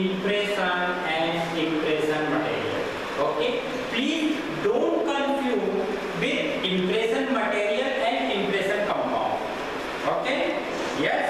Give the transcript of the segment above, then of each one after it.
impression and impression material. Okay? Please don't confuse with impression material and impression compound. Okay? Yes?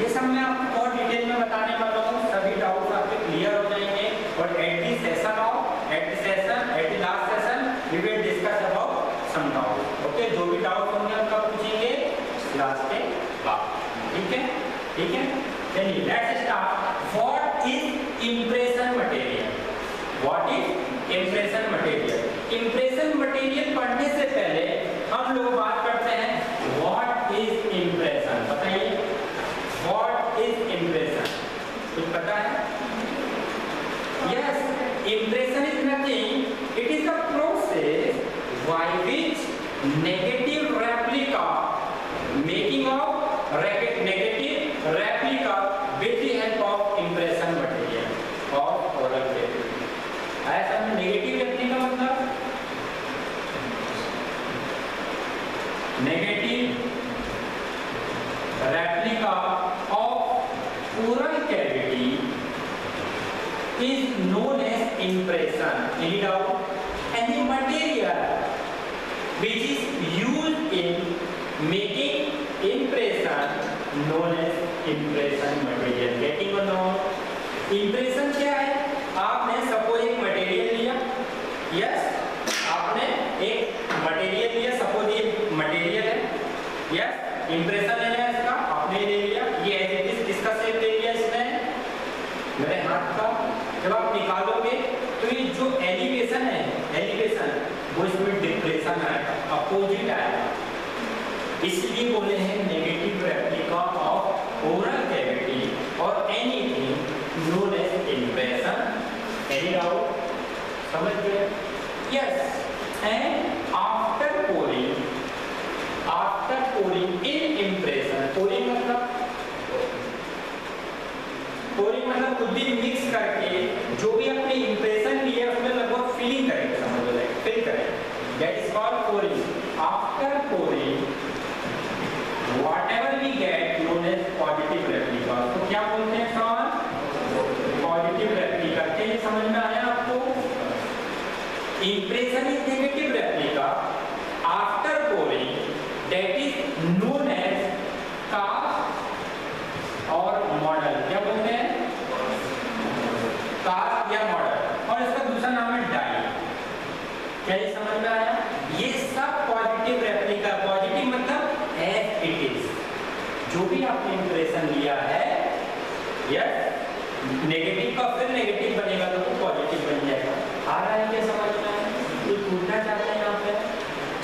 ये सब मैं आपको बहुत detail में बताने वाला हूँ सभी डाउट्स आपके क्लियर हो जाएँगे और at the session of at the session at the last session we will discuss about some doubt okay जो भी डाउट होंगे, हम पूछेंगे क्लास के बाद ठीक है ठीक है चलिए let's start what is impression material what is impression material impression material पढ़ने से पहले हम लोग बात करते हैं व्हाट इज़ इंप्रेशन बताइए। व्हाट इज़ इंप्रेशन कुछ पता है? Yes, impression is nothing. It is a process by which negative replica making of rec- negative replica with the help of impression material of oral cavity ऐसा में negative replica मतलब negative replica of oral cavity is known as impression. Any doubt? And the material which is used in making impression known as impression material. Getting or not? Impression क्या है? आपने suppose एक material लिया yes आपने एक material लिया suppose ये material है यस इंप्रेशन लेना है इसका आपने ले लिया ये एज इट इज़ किसका शेप ले लिया इसने मेरे हाथ का जब आप निकालोगे तो ये जो एलिवेशन है एलिवेशन वो इसमें डिप्रेशन आएगा अपोजिट आएगा। इसलिए बोले हैं negative replica of oral cavity और anything known as impression any doubt समझ गए? Yes and after pouring after pouring in impression pouring मतलब? पोरिंग मतलब कुछ भी मिक्स करके जो भी अपने इंप्रेशन लिए उसमें लगभग फिलिंग करेंगे समझ लो फिल करेंगे that is called pouring after pouring whatever we get known as positive replica तो क्या बोलते हैं सवाल पॉजिटिव रेप्लिका क्या ये समझ में आया आपको impression is negative replica after pouring that is known as cast और मॉडल क्या बोलते हैं? कास्ट या मॉडल और इसका दूसरा नाम है डाई क्या ये समझ में आया? ये सब पॉजिटिव रेप्लिका पॉजिटिव मतलब एज इट इज़ जो भी आपने इंप्रेशन लिया है यस नेगेटिव का फिर नेगेटिव बनेगा तो पॉजिटिव बन जाएगा. आ रहा है क्या समझ में आया? पूछना चाहते हैं यहाँ पे.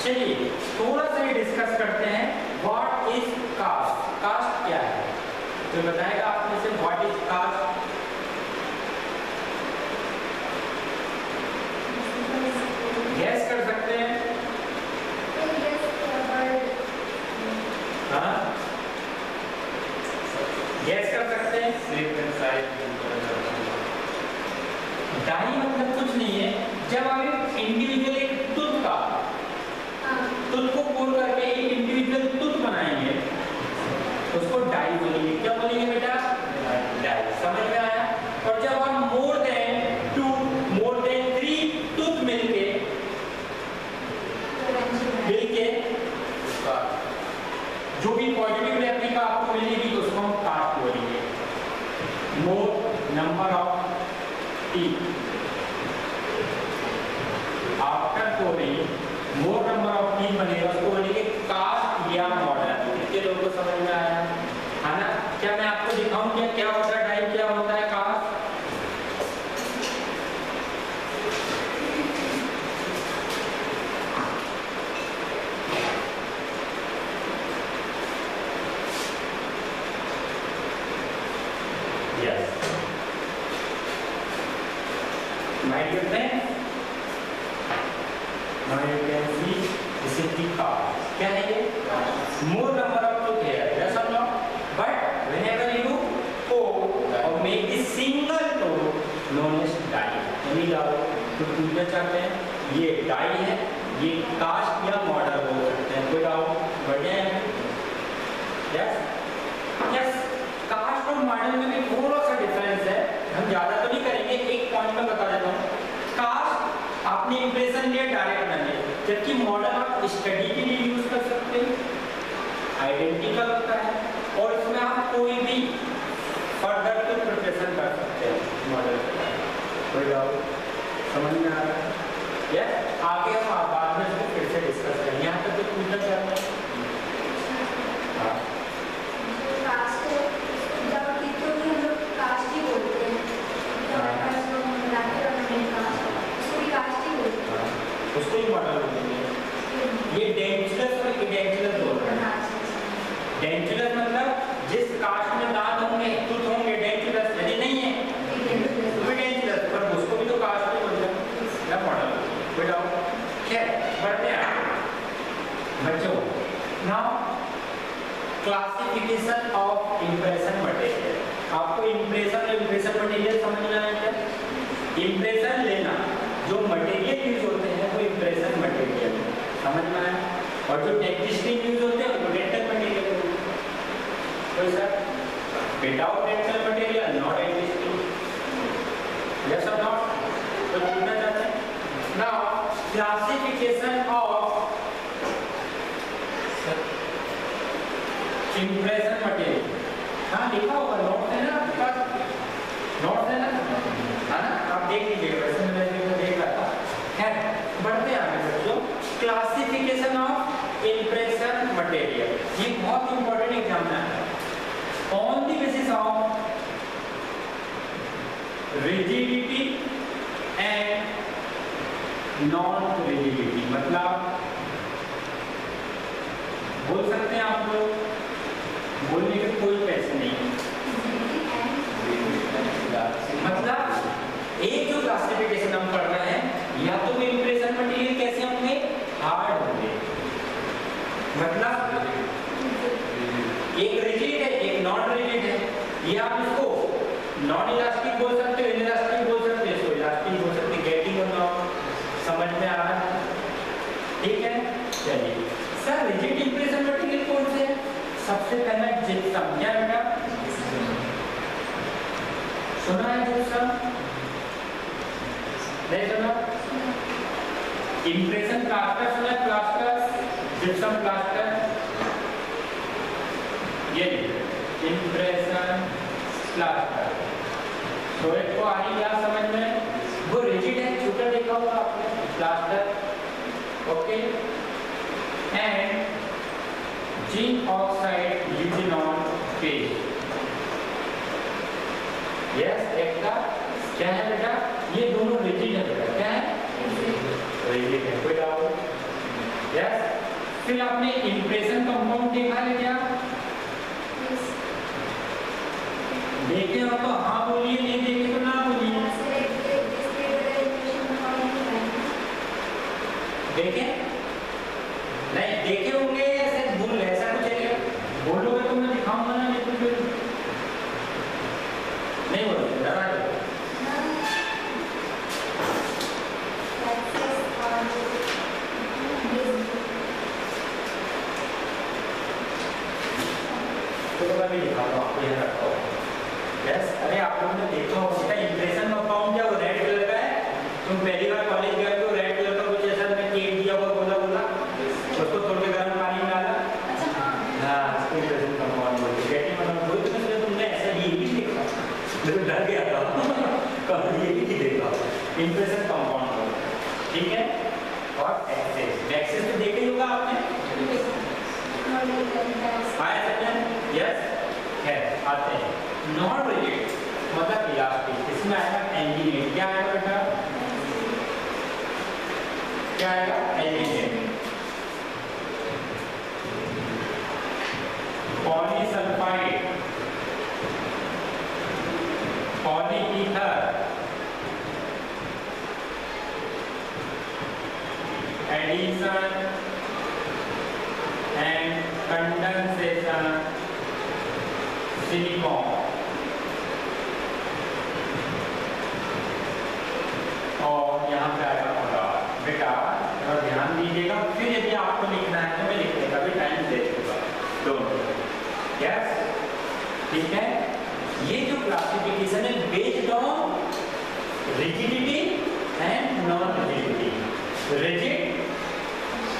चलिए, थोड़ा सा डिस्कस करते हैं. व्हाट इज़ कास्ट कास्ट क्या है तो बताएगा आपने से व्हाट इज़ कास्ट गैस कर सकते हैं हाँ गैस कर सकते हैं डाई मतलब कुछ नहीं है जब आप इंडिविजुअल एक तुत का तुत को कोर करके एक इंडिविजुअल तुत बनाएँगे उसको डाई बोलेंगे क्या बोलेंगे बेटा? डाई समझ में आया? और जब आप more than two more than three tooth मिलके मिलके, जो भी पॉजिटिव रेप्लिका आपको मिलेगी तो उसको हम बोलेंगे। More number of teeth after pouring more number of teeth बनेगा उसको बोलेंगे कास्ट या मॉडल कितने लोगों को समझ में आया है ना क्या मैं आपको दिखाऊँ क्या क्या होता है टाइप क्या होता है cast Yes. My dear friends, now you can see this is the car. क्या है ये? More number of two here. Yes or no? But whenever you go or make this single toe known as die. Any doubt? तो पूछना चाहते हैं ये die है ये कास्ट या मॉडल बोल सकते हैं कोई डाउट बढ़िया है यस कास्ट और मॉडल में भी थोड़ा सा डिफरेंस है हम ज़्यादा तो नहीं करेंगे एक पॉइंट में बता देता हूँ कास्ट आपने इंप्रेशन लिया डायरेक्ट ना लिया। जबकि मॉडल आप स्टडी के लिए यूज़ कर सकते हैं। आइडेंटिकल होता है। और इसमें आप कोई भी फर्दर तो प्रिपरेशन कर सकते हैं मॉडल कोई डाउट समझ में आ रहा है? यस आगे हम बाद में इसको फिर से डिस्कस करेंगे यहाँ तक तो पूछना चाहते हैं हाँ कास्ट है जब टीचर भी हम लोग कास्ट ही बोलते हैं जब हमारे पास लोग मिलाते हैं मेन कास्ट उसको भी कास्ट ही बोलते हाँ, उसको ही मॉडल बोलेंगे हैं ये डेंचुलस और इडेंचुलस बोल रहे हैं डेंचुलस मतलब जिस कास्ट में दांत होंगे टूथ होंगे डेंचुलस यदि नहीं है तो भी डेंचुलस पर उसको भी तो कास्ट में बोलते हैं या मॉडल कोई डाउट खैर बढ़ते हैं आगे। बच्चों now classification of impression material आपको इंप्रेशन और इंप्रेशन मटेरियल समझ में आया क्या? इंप्रेशन लेना। जो मटेरियल यूज़ होते हैं, वो इंप्रेशन मटेरियल समझ में आया? और जो टेक्सटिंग यूज़ होते हैं वो डेंटल मटेरियल तो sir? Without dental material not existing yes और नॉट तो चाहते हैं। Now classification of impression material हाँ लिखा होगा नोट है ना आपके पास? नोट है ना? है ना? आप देख लीजिए वैसे मैं तो देख रहा था। खैर, बढ़ते हैं आगे बच्चों क्लासिफिकेशन ऑफ़ इंप्रेशन मटेरियल ये बहुत इंपॉर्टेंट एग्ज़ाम है। On the basis of rigidity and non rigidity मतलब बोल सकते हैं आप लोग? बोलने के कोई पैसे नहीं मतलब एक जो क्लासिफिकेशन हम पढ़ रहे हैं, या तो वो इंप्रेशन मटेरियल कैसे होंगे? हार्ड होंगे। मतलब एक रिजिड है, एक नॉन रिजिड है। ये आप इसको नॉन इलास्टिक बोल सकते हो इलास्टिक बोल सकते हो इलास्टिक बोल सकते गेटिंग और नॉन समझ में आ रहा है? ठीक है? चलिए। सर रिजिड इंप्रेशन मटेरियल कौन से है? सबसे पहला क्या बेटा सुना है जिप्सम नहीं सुना इंप्रेशन प्लास्टर सुना है प्लास्टर जिप्सम प्लास्टर ये इंप्रेशन प्लास्टर तो एक को आ रही क्या समझ में वो रिजिड है छोटा देखा होगा आपने plaster okay and zinc oxide eugenol paste yes एक का, क्या है बेटा? ये दोनों रिजिड है। बेटा क्या है? रिजिड है, कोई डाउट यस फिर आपने इंप्रेशन कंपाउंड देखा है क्या देखे हो तो हाँ बोलिए नहीं देखे तो ना बोलिए देखे नहीं देखे होंगे ऐसे भूल गए ऐसा कुछ है क्या बोलोगे तो मैं दिखाऊँगा ना नहीं तो फिर नहीं बोलोगे डरा जाओगे तो मैं दिखाऊँगा आपको यहाँ रखा हुआ यस अरे आप लोगों ने देखा होगा बेटा इंप्रेशन कंपाउंड क्या वो रेड कलर का है तुम पहली बार कॉलेज गए तो रेड कलर का कुछ ऐसा मैं केक दिया हुआ बोला बोला उसको थोड़ के गर्म पानी में डाला हाँ उसको इंप्रेशन कंपाउंड बोलते गेटिंग मतलब बोलते तो मैंने तुमने ऐसा ये भी देखा मैं डर गया था कभी ये भी नहीं देखा इंप्रेशन कंपाउंड ठीक है और एक्सेस एक्सेस तो देखा ही होगा आपने आया समझ है आते हैं नॉन रिजिड मतलब इलास्टिक इसमें आएगा एंजीनियर क्या आएगा बेटा क्या आएगा engineer polysulphide polyether addition and condensation silicon और यहाँ पे आएगा होगा, बेटा थोड़ा ध्यान दीजिएगा, फिर यदि आपको लिखना है तो मैं लिखने का टाइम दे दूँगा। दोनों यस ठीक है ये जो क्लासिफिकेशन है based on rigidity and non rigidity rigid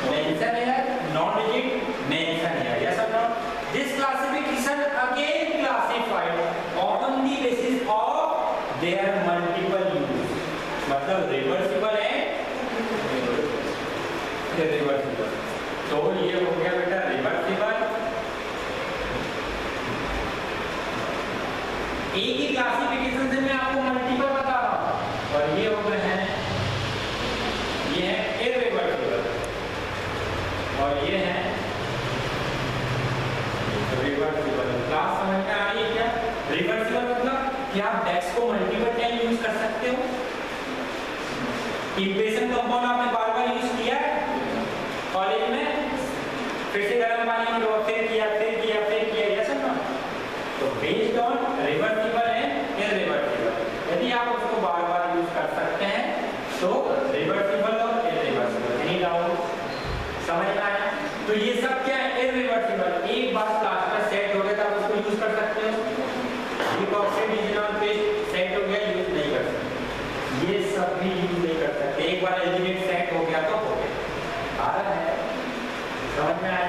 mention here non rigid mention here yes or no this classification again classified on the basis of their multiple use मतलब रिवर्सिबल है reversible तो ये हो गया बेटा रिवर्सिबल एक ही classification से मैं आपको मल्टीपल बता रहा हूँ और ये हो गए हैं ये है इरिवर्सिबल और ये है रिवर्सिबल क्लास समझ में आ रही है क्या रिवर्सिबल मतलब कि आप डेक्स को मल्टीपल टाइम यूज़ कर सकते हो इंप्रेशन कंपाउंड आपने बार बार यूज़ किया है कॉलेज में फिर से गर्म पानी में डुबो फिर किया फिर किया फिर किया यस ना। तो based on reversible and irreversible यदि आप उसको बार बार यूज़ कर सकते हैं तो रिवर्सिबल और इरिवर्सिबल एनी डाउट समझ में आया? तो ये सब क्या है? इरिवर्सिबल एक बार प्लास्टर सेट हो गया तो आप उसको यूज़ कर सकते हो। इपॉक्सीडिजिनॉल पेस्ट सेट हो गया यूज़ नहीं कर सकते। ये सब भी यूज़ नहीं कर सकते। एक बार एलिमेंट सेट हो गया तो हो गया आ रहा है समझ में आया?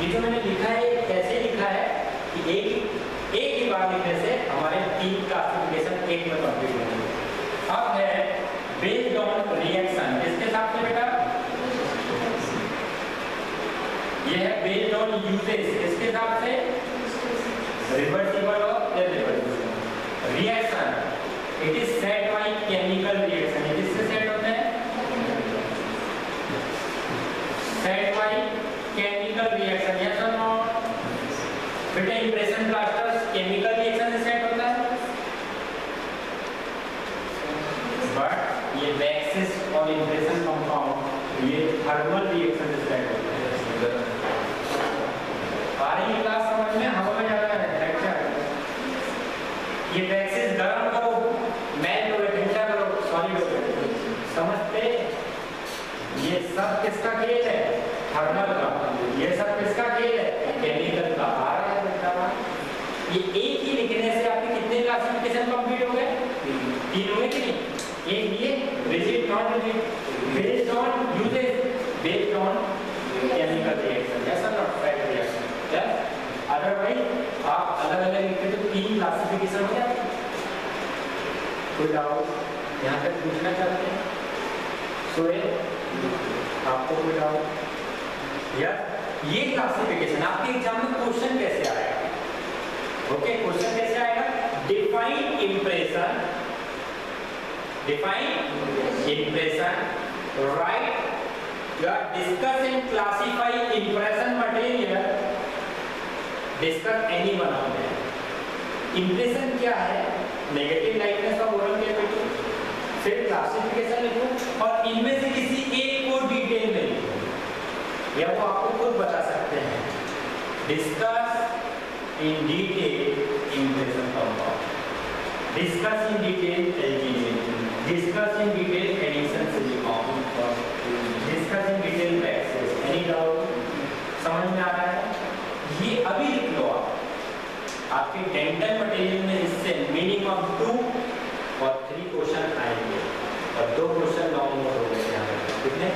ये जो मैंने लिखा है कैसे लिखा है कि एक एक ही बार लिखने से हमारे तीन क्लासिफिकेशन एक में कंप्लीट होंगे अब है बेस्ड ऑन रिएक्शन इसके साथ में बेटा? ये है बेस्ड ऑन यूजेस इसके हिसाब से रिवर्सिबल और irreversible reaction it is set by chemical reaction ये किससे सेट होते हैं? Set by chemical reaction yes और नो बेटा इंप्रेशन प्लास्टर केमिकल रिएक्शन से सेट होता है? बट ये वैक्सिस और इंप्रेशन कंपाउंड ये थर्मल रिएक्शन से सेट होता है आ रही है क्लास समझ में हवा में जा रहा है लेक्चर ये वैक्सिस गर्म करो मेल्ट हो गए ठंडा करो सॉलिड हो गए समझते ये सब किसका खेल है थर्मल का ये सब किसका खेल है केमिकल का आ रहा है बेटा ये एक ही लिखने से आपके कितने क्लासिफिकेशन कंप्लीट हो गए तीन हुए कि एक ये rigid non rigid based on uses, based on chemical reaction ऐसा not fact reaction yes otherwise आप अलग अलग लिखते तो तीन क्लासिफिकेशन हो जाते कोई डाउट यहाँ तक पूछना चाहते हैं? सोए आपको कोई डाउट यस ये क्लासिफिकेशन आपके एग्ज़ाम में क्वेश्चन कैसे आएगा ओके क्वेश्चन कैसे आएगा? Define impression define impression right you are discuss and classify impression material discuss any one of them impression क्या है नेगेटिव लाइटनेस का मॉडल क्या बेटो फिर क्लासिफिकेशन लिखो और इनमें से किसी एक को डिटेल में लिखो या वो आपको खुद बता सकते हैं discuss in detail impression compound discuss in detail LGA discuss in detail addition silicon discuss in detail waxes any doubt समझ में आ रहा है? ये अभी लिख लो आप। आपके डेंटल मटेरियल में इससे मिनिमम टू और थ्री क्वेश्चन आएँगे। और दो क्वेश्चन लॉन्ग नोट हो गए यहाँ पे। कितने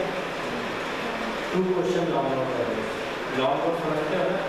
टू क्वेश्चन लॉन्ग नोट कर लॉन्ग नोट समझते हो ना?